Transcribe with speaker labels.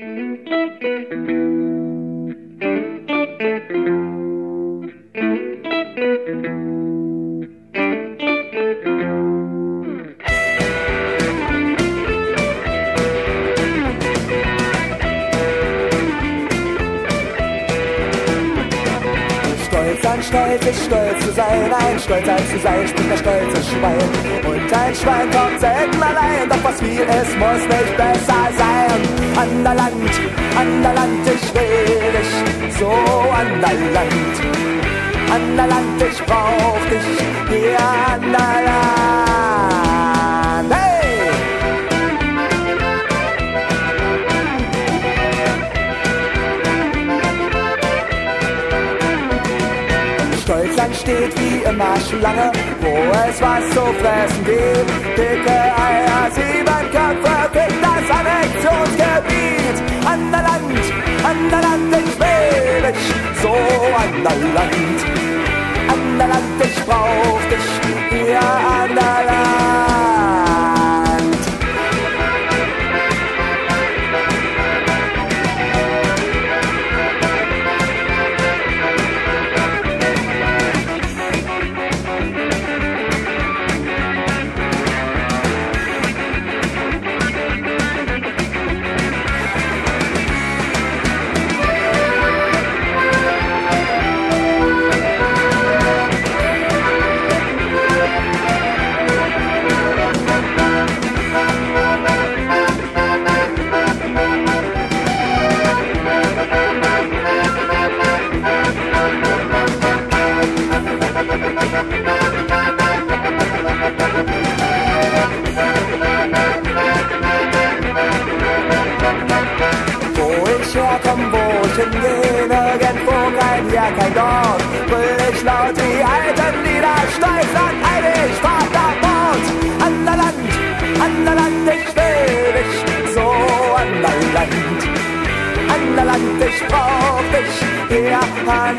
Speaker 1: Thank you. Ein Stolz ist stolz zu sein, ein Stolz als zu sein, spricht der stolze Schwein. Und ein Schwein kommt selten allein, doch was viel ist, muss nicht besser sein. An der Land, an der Land, ich will dich, so an der Land. An der Land, ich brauch dich, hier an der Land. Steht wie immer Schlange, wo es was zu fressen gibt. Dicke Eier, sieben Köpfe, fick das Annexionsgebiet. An der Land, an der Land, ich will dich, so an der Land. An der Land, ich brauch dich, hier herkomme, wo ich hingehe, nirgendwo kein Hier, kein Dort. Will ich laut die alten Lieder steif an, eilig, Vater, Mord. An der Land, an der Land, ich will dich, so an der Land. An der Land, ich brauch dich, hier an